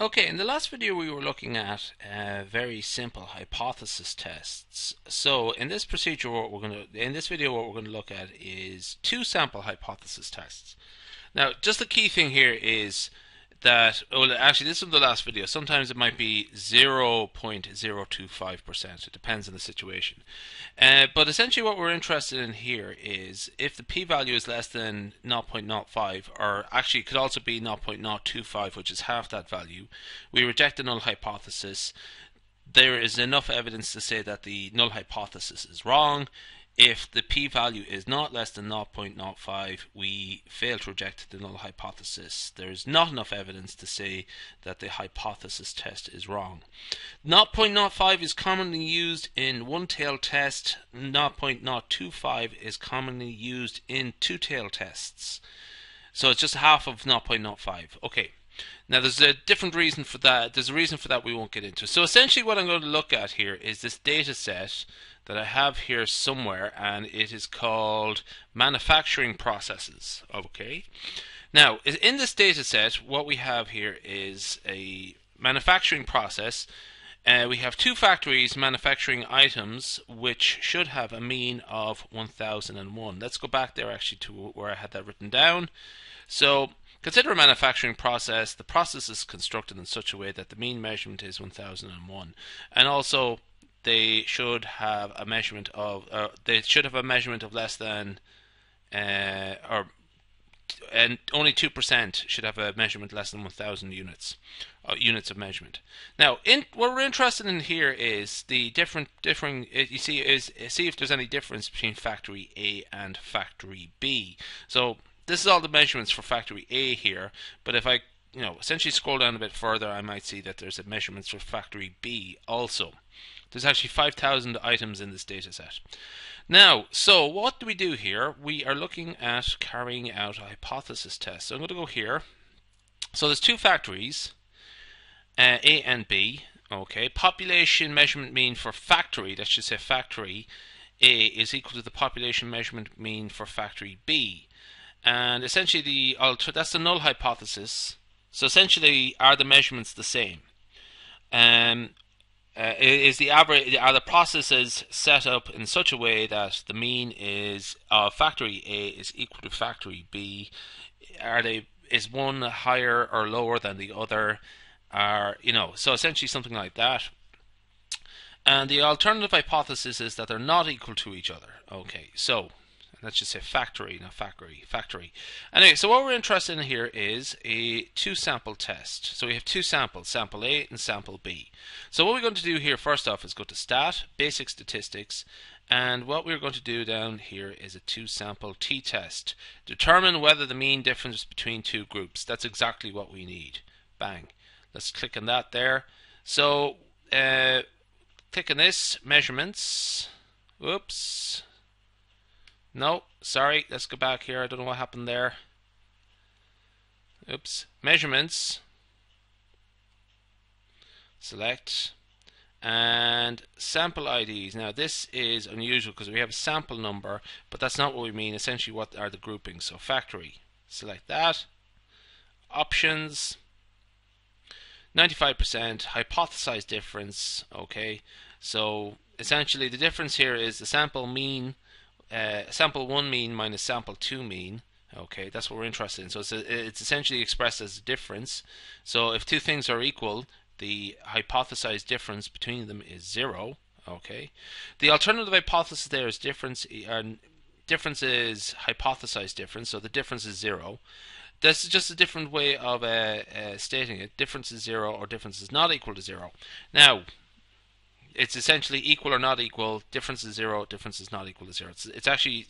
Okay, in the last video we were looking at uh, very simple hypothesis tests. So in this procedure what we're going to in this video what we're going to look at is two sample hypothesis tests. Now just the key thing here is that, well, actually, this is the last video. Sometimes it might be 0.025%. It depends on the situation. Uh, but essentially, what we're interested in here is if the p-value is less than 0.05, or actually, it could also be 0.025, which is half that value, we reject the null hypothesis. There is enough evidence to say that the null hypothesis is wrong. If the p-value is not less than 0.05, we fail to reject the null hypothesis. There is not enough evidence to say that the hypothesis test is wrong. 0.05 is commonly used in one-tail test. 0.025 is commonly used in two-tail tests. So it's just half of 0.05. Okay. Now there's a different reason for that. There's a reason for that we won't get into. So essentially what I'm going to look at here is this data set that I have here somewhere and it is called manufacturing processes. Okay. Now in this data set what we have here is a manufacturing process uh, we have two factories manufacturing items which should have a mean of 1001. Let's go back there actually to where I had that written down. So consider a manufacturing process. The process is constructed in such a way that the mean measurement is 1001. And also they should have a measurement of uh, they should have a measurement of less than uh, or and only 2% should have a measurement less than 1000 units uh, units of measurement now in what we're interested in here is the different differing uh, you see is see if there's any difference between factory A and factory B so this is all the measurements for factory A here but if I you know essentially scroll down a bit further I might see that there's a measurements for factory B also there's actually 5,000 items in this data set. Now, so what do we do here? We are looking at carrying out a hypothesis test. So I'm going to go here. So there's two factories, uh, A and B. Okay, population measurement mean for factory, that should say factory A is equal to the population measurement mean for factory B. And essentially the that's the null hypothesis. So essentially are the measurements the same? Um, uh, is the average are the processes set up in such a way that the mean is uh, factory A is equal to factory B? Are they is one higher or lower than the other? Are you know so essentially something like that. And the alternative hypothesis is that they're not equal to each other. Okay, so let's just say factory, not factory, factory. Anyway, so what we're interested in here is a two sample test. So we have two samples, sample A and sample B. So what we're going to do here first off is go to stat, basic statistics, and what we're going to do down here is a two sample t-test. Determine whether the mean difference between two groups. That's exactly what we need. Bang. Let's click on that there. So uh, click on this, measurements. Oops. No, sorry, let's go back here. I don't know what happened there. Oops. Measurements. Select. And sample IDs. Now this is unusual because we have a sample number, but that's not what we mean. Essentially what are the groupings. So factory. Select that. Options. 95% hypothesized difference. Okay. So essentially the difference here is the sample mean uh, sample 1 mean minus sample 2 mean. Okay, that's what we're interested in. So it's, a, it's essentially expressed as a difference. So if two things are equal, the hypothesized difference between them is 0. Okay. The alternative hypothesis there is difference, uh, difference is hypothesized difference, so the difference is 0. This is just a different way of uh, uh, stating it. Difference is 0 or difference is not equal to 0. Now, it's essentially equal or not equal. Difference is zero. Difference is not equal to zero. It's, it's actually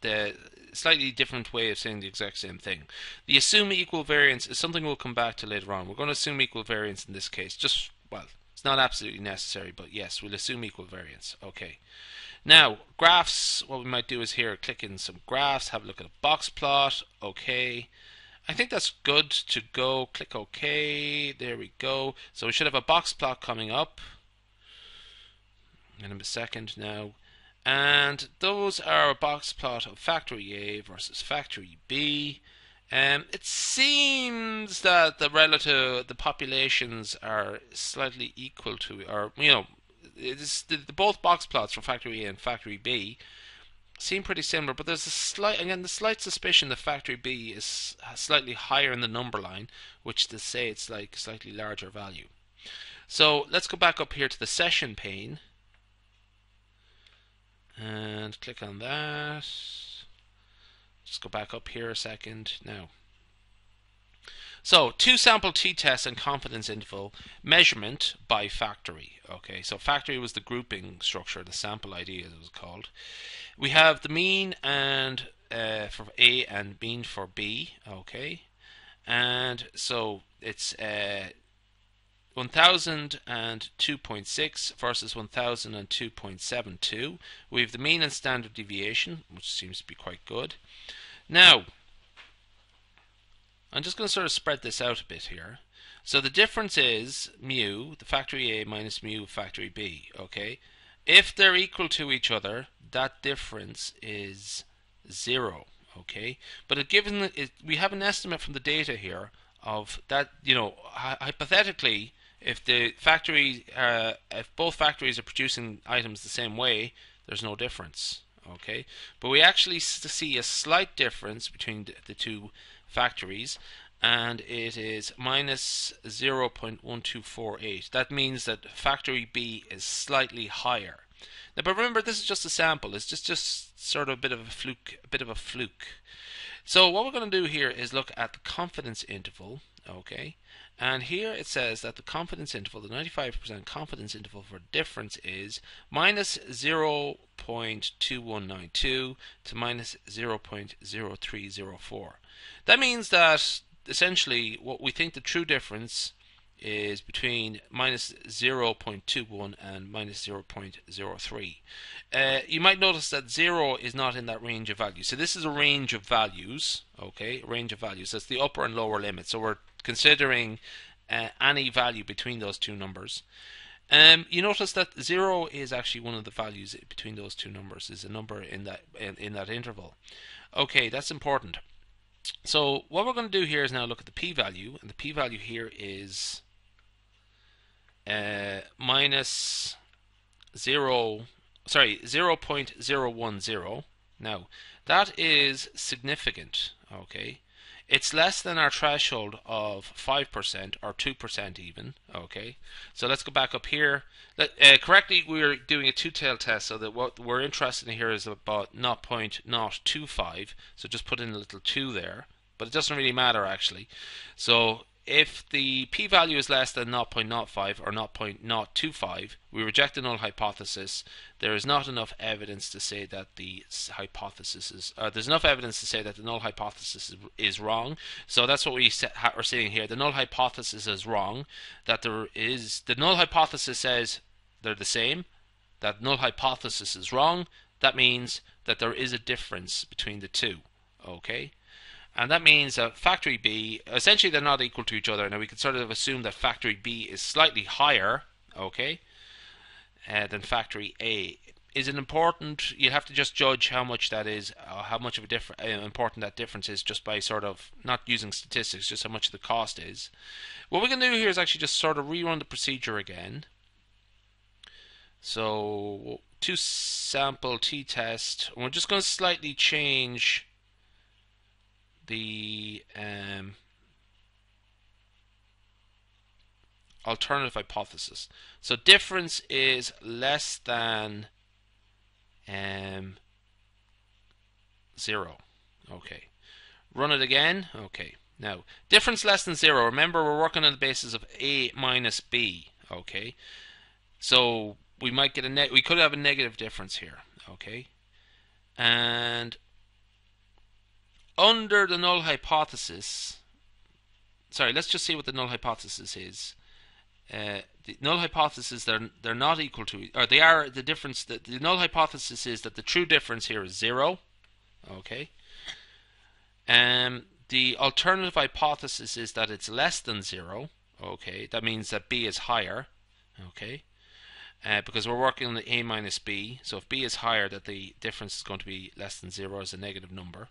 the slightly different way of saying the exact same thing. The assume equal variance is something we'll come back to later on. We're going to assume equal variance in this case. Just well, it's not absolutely necessary, but yes, we'll assume equal variance. Okay. Now, graphs, what we might do is here, click in some graphs, have a look at a box plot. Okay. I think that's good to go. Click OK. There we go. So we should have a box plot coming up in a second now. And those are a box plot of factory A versus factory B. Um, it seems that the relative the populations are slightly equal to, or you know, it is the, the both box plots from factory A and factory B seem pretty similar, but there's a slight again the slight suspicion that factory B is slightly higher in the number line, which to say it's like slightly larger value. So let's go back up here to the session pane and click on that. Just go back up here a second now. So two sample t-test and confidence interval measurement by factory. Okay, so factory was the grouping structure, the sample ID as it was called. We have the mean and uh, for A and mean for B. Okay, and so it's uh, 1002.6 versus 1002.72. We have the mean and standard deviation, which seems to be quite good. Now, I'm just going to sort of spread this out a bit here. So the difference is mu, the factory A minus mu factory B, okay? If they're equal to each other, that difference is zero, okay? But given it, we have an estimate from the data here of that, you know, hypothetically, if the factory, uh, if both factories are producing items the same way, there's no difference, okay? But we actually see a slight difference between the two factories and it is minus 0.1248. That means that factory B is slightly higher. Now, but remember, this is just a sample. It's just just sort of a bit of a fluke, a bit of a fluke. So what we're going to do here is look at the confidence interval, okay? And here it says that the confidence interval, the 95% confidence interval for difference is minus 0.2192 to minus 0.0304. That means that essentially what we think the true difference is between minus 0.21 and minus 0.03. Uh, you might notice that 0 is not in that range of values. So this is a range of values, okay, a range of values. That's the upper and lower limit. So we're considering uh, any value between those two numbers. Um, you notice that 0 is actually one of the values between those two numbers, is a number in that in, in that interval. Okay, that's important. So what we're going to do here is now look at the p-value, and the p-value here is uh, minus 0, sorry, 0 0.010. Now, that is significant, okay? It's less than our threshold of 5% or 2% even, okay? So let's go back up here. Let, uh, correctly, we're doing a two-tailed test, so that what we're interested in here is about 0.025, so just put in a little 2 there, but it doesn't really matter actually. So if the p-value is less than 0.05 or 0.025, we reject the null hypothesis. There is not enough evidence to say that the hypothesis is. Uh, there's enough evidence to say that the null hypothesis is, is wrong. So that's what we are saying here. The null hypothesis is wrong. That there is the null hypothesis says they're the same. That null hypothesis is wrong. That means that there is a difference between the two. Okay and that means that factory B, essentially they're not equal to each other. Now we can sort of assume that factory B is slightly higher, okay, uh, than factory A. Is it important? You have to just judge how much that is, uh, how much of a different uh, important that difference is, just by sort of not using statistics, just how much the cost is. What we can do here is actually just sort of rerun the procedure again. So two sample t-test, we're just going to slightly change the um, alternative hypothesis. So difference is less than um, zero. Okay. Run it again. Okay. Now, difference less than zero. Remember, we're working on the basis of A minus B. Okay. So we might get a net. we could have a negative difference here. Okay. And under the null hypothesis, sorry, let's just see what the null hypothesis is. Uh, the null hypothesis they're they're not equal to or they are the difference that the null hypothesis is that the true difference here is zero. Okay. Um the alternative hypothesis is that it's less than zero. Okay. That means that b is higher. Okay. Uh, because we're working on the a minus b. So if b is higher that the difference is going to be less than zero as a negative number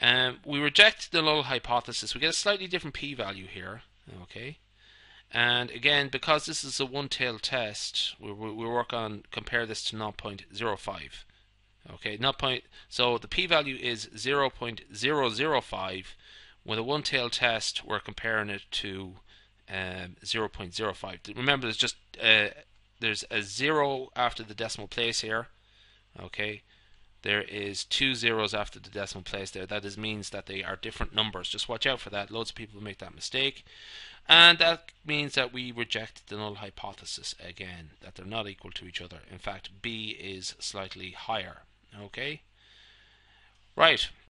Um, we reject the null hypothesis. We get a slightly different p-value here. Okay. And again, because this is a one-tailed test, we, we, we work on compare this to 0.05. Okay, not point. So the p-value is 0.005. With a one-tailed test, we're comparing it to um, 0.05. Remember, there's just uh, there's a zero after the decimal place here. Okay, there is two zeros after the decimal place there. That is, means that they are different numbers. Just watch out for that. Loads of people make that mistake. And that means that we reject the null hypothesis again, that they're not equal to each other. In fact, B is slightly higher. Okay? Right.